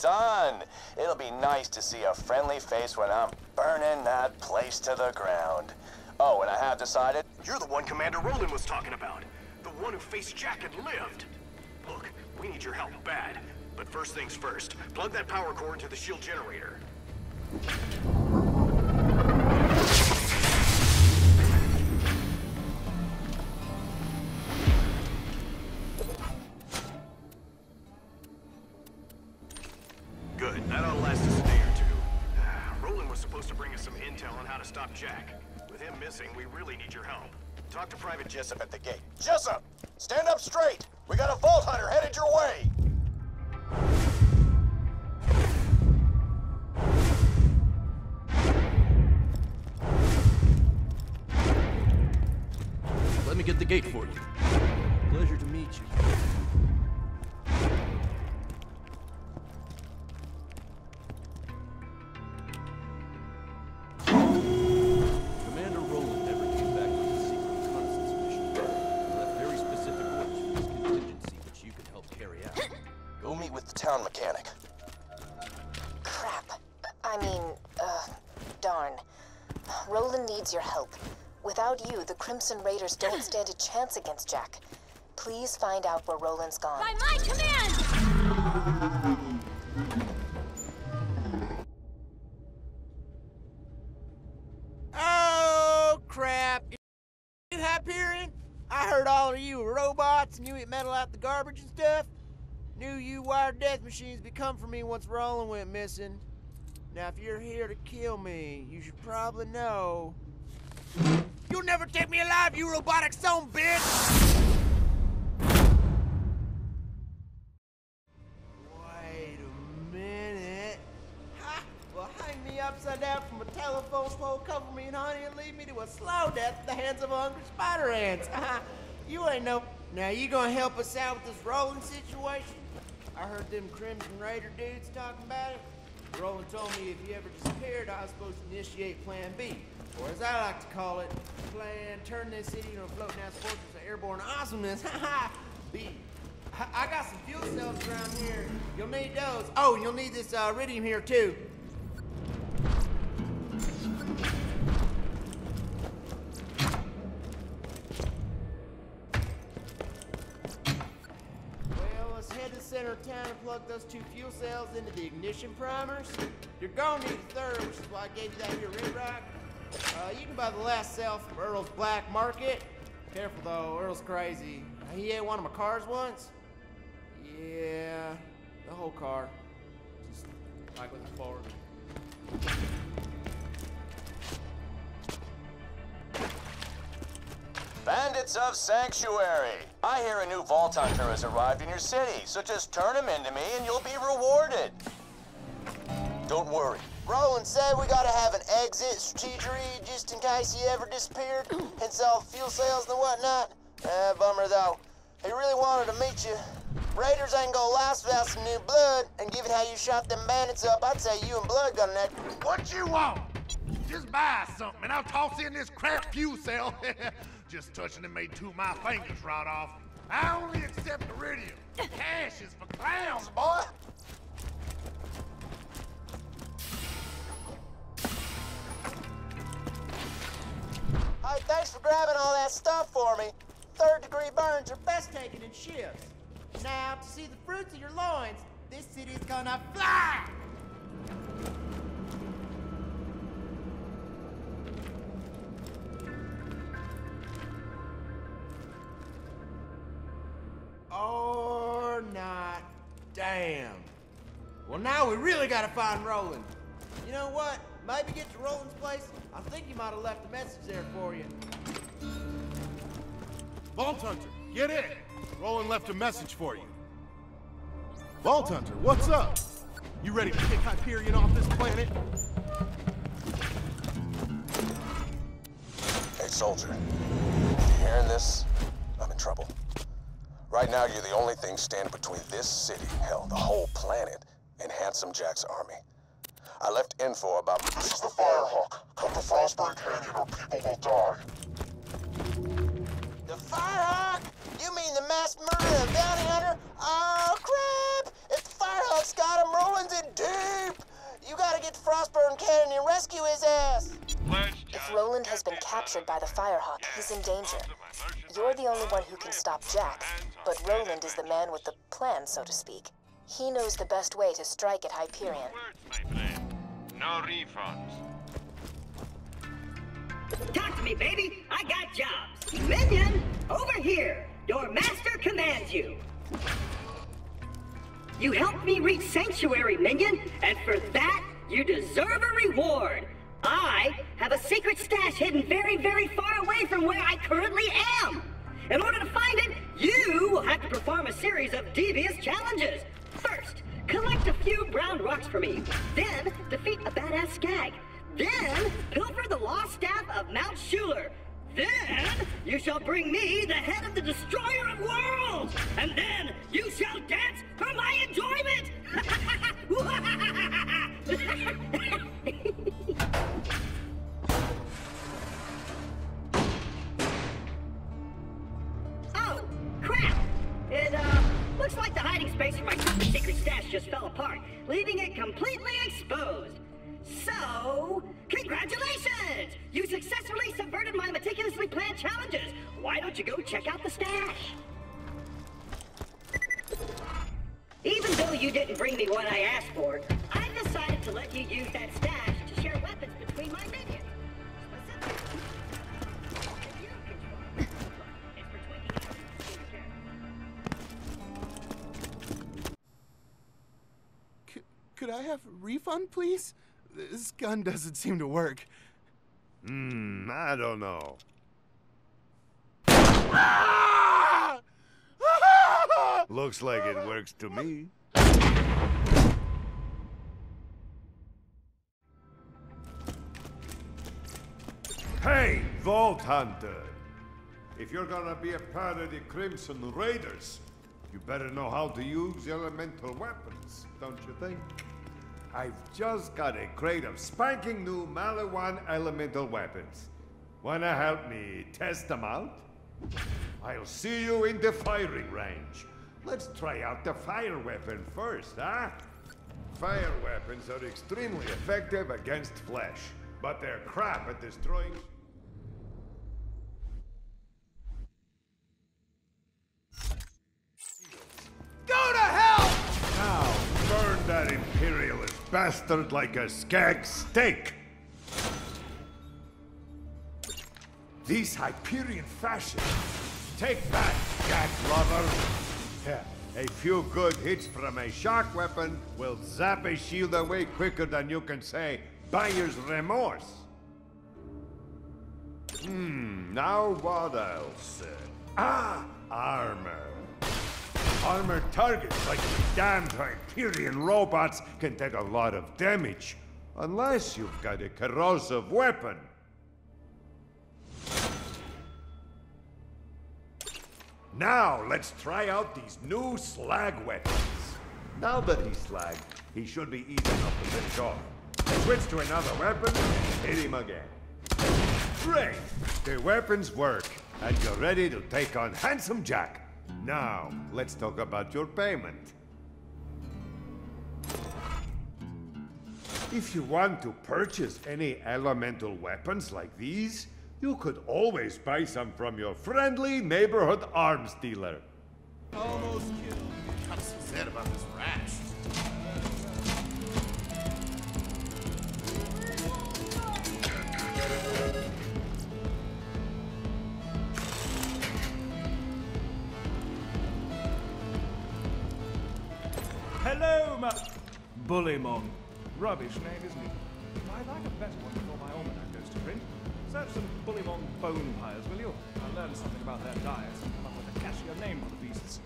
done. It'll be nice to see a friendly face when I'm burning that place to the ground. Oh, and I have decided... You're the one Commander Roland was talking about. The one who faced Jack and lived. Look, we need your help bad. But first things first, plug that power core into the shield generator. With the town mechanic. Crap. I mean, uh, darn. Roland needs your help. Without you, the Crimson Raiders don't stand a chance against Jack. Please find out where Roland's gone. By my command! Oh, crap. You Hyperion? I heard all of you were robots and you eat metal out the garbage and stuff. Knew you wired death machines would come for me once Roland went missing. Now, if you're here to kill me, you should probably know. You'll never take me alive, you robotic son a bitch! Wait a minute. Ha! Well, hang me upside down from a telephone pole, cover me in honey, and leave me to a slow death at the hands of hungry spider ants. you ain't no. Now, you gonna help us out with this Roland situation? I heard them Crimson Raider dudes talking about it. Roland told me if you ever disappeared, I was supposed to initiate Plan B. Or as I like to call it, Plan Turn This City into a floating ass fortress of airborne awesomeness. Ha ha B. I got some fuel cells around here. You'll need those. Oh, you'll need this uh, iridium here too. To town and plug those two fuel cells into the ignition primers. You're gonna need a third, which is why I gave you that here red rock. Uh, you can buy the last cell from Earl's Black Market. Careful though, Earl's crazy. He ate one of my cars once. Yeah, the whole car. Just like with the forward. Bandits of Sanctuary. I hear a new Vault Hunter has arrived in your city, so just turn him into me and you'll be rewarded. Don't worry. Roland said we gotta have an exit strategy just in case he ever disappeared, hence all the fuel cells and whatnot. Uh, bummer though. He really wanted to meet you. Raiders ain't gonna last without some new blood, and given how you shot them bandits up, I'd say you and Blood got an ex- What you want? Just buy something and I'll toss in this crap fuel cell. Just touching it made two of my fingers rot off. I only accept iridium. Cash is for clowns, boy. Hey, thanks for grabbing all that stuff for me. Third degree burns are best taken in shifts. Now, to see the fruits of your loins, this city's gonna fly! Damn. Well, now we really gotta find Roland. You know what? Maybe get to Roland's place. I think he might have left a message there for you. Vault Hunter, get in. Roland left a message for you. Vault Hunter, what's up? You ready to kick Hyperion off this planet? Hey, soldier. You hearing this? I'm in trouble. Right now, you're the only thing standing between this city, hell, the whole planet, and Handsome Jack's army. I left info about... This is the Firehawk. Come to Frostburn Canyon or people will die. The Firehawk? You mean the mass murderer and bounty hunter? Oh, crap! If the Firehawk Jack's got him. Roland's in deep. You gotta get to Frostburn Canyon and rescue his ass. If Roland has been captured by the Firehawk, he's in danger. You're the only one who can stop Jack, but Roland is the man with the plan, so to speak. He knows the best way to strike at Hyperion. Words, my friend. No refunds. Talk to me, baby. I got jobs. Minion, over here. Your master commands you. You helped me reach Sanctuary, Minion, and for that, you deserve a reward. I have a secret stash hidden very, very far away from where I currently am. In order to find it, you will have to perform a series of devious challenges. First, collect a few brown rocks for me. Then, defeat a badass skag. Then, pilfer the lost staff of Mount Schuler. Then, you shall bring me the head of the destroyer of worlds. And then, you shall crap! It, uh, looks like the hiding space for my super secret stash just fell apart, leaving it completely exposed. So, congratulations! You successfully subverted my meticulously planned challenges. Why don't you go check out the stash? Even though you didn't bring me what I asked for, I decided to let you use that stash refund, please? This gun doesn't seem to work. Hmm, I don't know. Looks like it works to me. Hey, Vault Hunter! If you're gonna be a part of the Crimson Raiders, you better know how to use elemental weapons, don't you think? I've just got a crate of spanking new Maliwan elemental weapons. Wanna help me test them out? I'll see you in the firing range. Let's try out the fire weapon first, huh? Fire weapons are extremely effective against flesh, but they're crap at destroying. Bastard like a skag steak! These Hyperion fascists! Take that, Jack lover! Yeah, a few good hits from a shock weapon will zap a shield away quicker than you can say buyer's remorse. Hmm, now what else? Ah, armor. Armored targets like the damned Hyperion robots can take a lot of damage. Unless you've got a corrosive weapon. Now, let's try out these new slag weapons. Now that he's slag, he should be easy enough to finish off. Switch to another weapon, and hit him again. Great! The weapons work, and you're ready to take on Handsome Jack. Now, let's talk about your payment. If you want to purchase any elemental weapons like these, you could always buy some from your friendly neighborhood arms dealer. Almost killed. About this rash. Bullymong. Rubbish name, isn't it? I'd like a better one before my almanac goes to print. Search some Bullymong bone piles, will you? I'll learn something about their diets and come up with a catchier name for the beasts.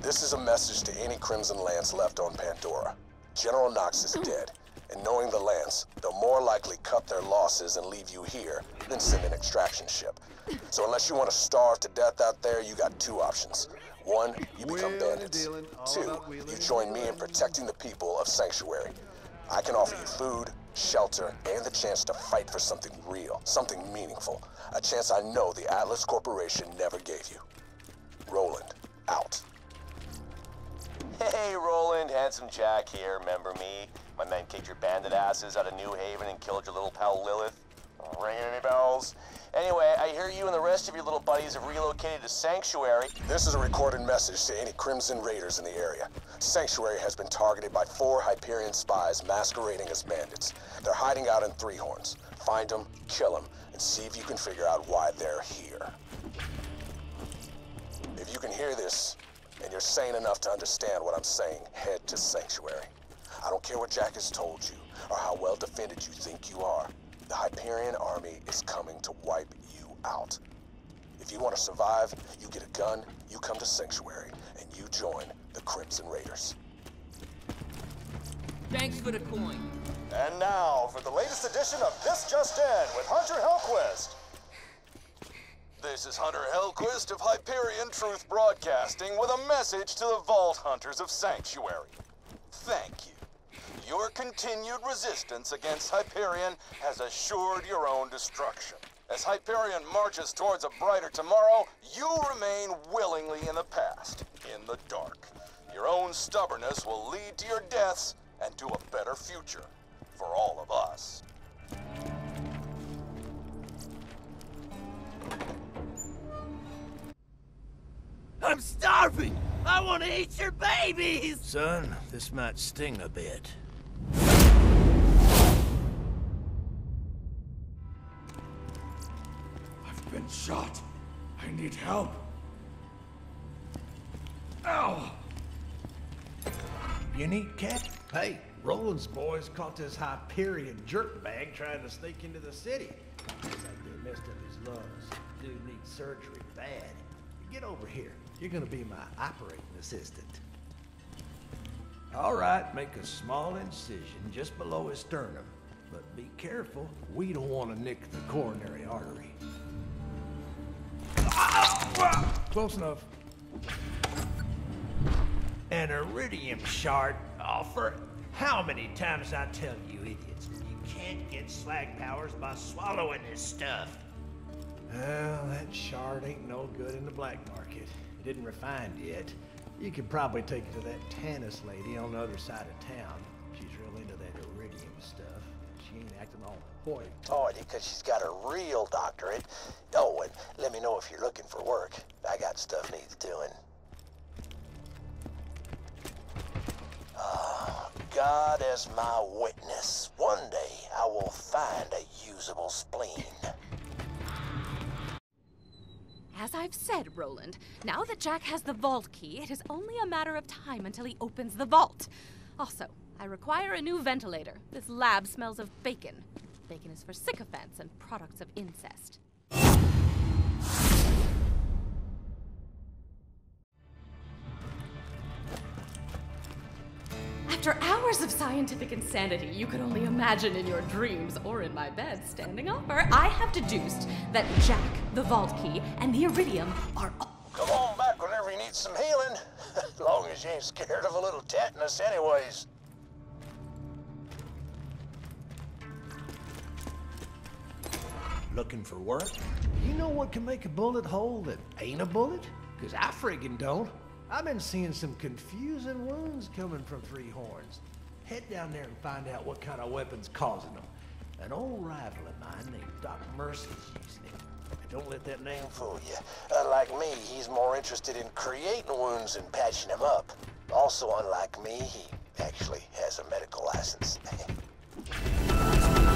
This is a message to any Crimson Lance left on Pandora. General Knox is dead, and knowing the Lance, they'll more likely cut their losses and leave you here than send an extraction ship. So unless you want to starve to death out there, you got two options. One, you become bandits. Two, you join me in protecting the people of Sanctuary. I can offer you food, shelter, and the chance to fight for something real, something meaningful. A chance I know the Atlas Corporation never gave you. Roland, out. Hey, Roland, Handsome Jack here, remember me? My men kicked your bandit asses out of New Haven and killed your little pal Lilith. Ringing any bells? Anyway, I hear you and the rest of your little buddies have relocated to Sanctuary. This is a recorded message to any Crimson Raiders in the area. Sanctuary has been targeted by four Hyperion spies masquerading as bandits. They're hiding out in Three Horns. Find them, kill them, and see if you can figure out why they're here. If you can hear this, and you're sane enough to understand what I'm saying, head to Sanctuary. I don't care what Jack has told you, or how well defended you think you are. The Hyperion army is coming to wipe you out. If you want to survive, you get a gun, you come to Sanctuary, and you join the Crimson Raiders. Thanks for the coin. And now for the latest edition of This Just In with Hunter Hellquist. This is Hunter Hellquist of Hyperion Truth Broadcasting with a message to the Vault Hunters of Sanctuary. Thank you. Your continued resistance against Hyperion has assured your own destruction. As Hyperion marches towards a brighter tomorrow, you remain willingly in the past, in the dark. Your own stubbornness will lead to your deaths and to a better future for all of us. I'm starving! I want to eat your babies! Son, this might sting a bit. Been shot. I need help. Ow! You need cat? Hey, Roland's boys caught this Hyperion jerkbag trying to sneak into the city. Looks like they messed up his lungs. Dude needs surgery bad. Get over here. You're gonna be my operating assistant. All right, make a small incision just below his sternum. But be careful, we don't want to nick the coronary artery. Close enough. An iridium shard offer? How many times I tell you idiots, you can't get slag powers by swallowing this stuff. Well, that shard ain't no good in the black market. It didn't refine yet. You could probably take it to that Tannis lady on the other side of town. She's real into that iridium stuff. She ain't acting all hoity. Oh, because she's got a real doctorate. Oh, and let me know if you're looking for work. I got stuff needs doing. Ah, God as my witness. One day I will find a usable spleen. As I've said, Roland, now that Jack has the vault key, it is only a matter of time until he opens the vault. Also, I require a new ventilator. This lab smells of bacon. Bacon is for sycophants and products of incest. After hours of scientific insanity you could only imagine in your dreams or in my bed standing over, I have deduced that Jack, the vault key, and the iridium are Come on back whenever you need some healing. as long as you ain't scared of a little tetanus anyways. Looking for work? You know what can make a bullet hole that ain't a bullet? Because I friggin' don't. I've been seeing some confusing wounds coming from Three Horns. Head down there and find out what kind of weapon's causing them. An old rival of mine named Doc Mercy's using it. Don't let that name fool you. Unlike uh, me, he's more interested in creating wounds and patching them up. Also, unlike me, he actually has a medical license.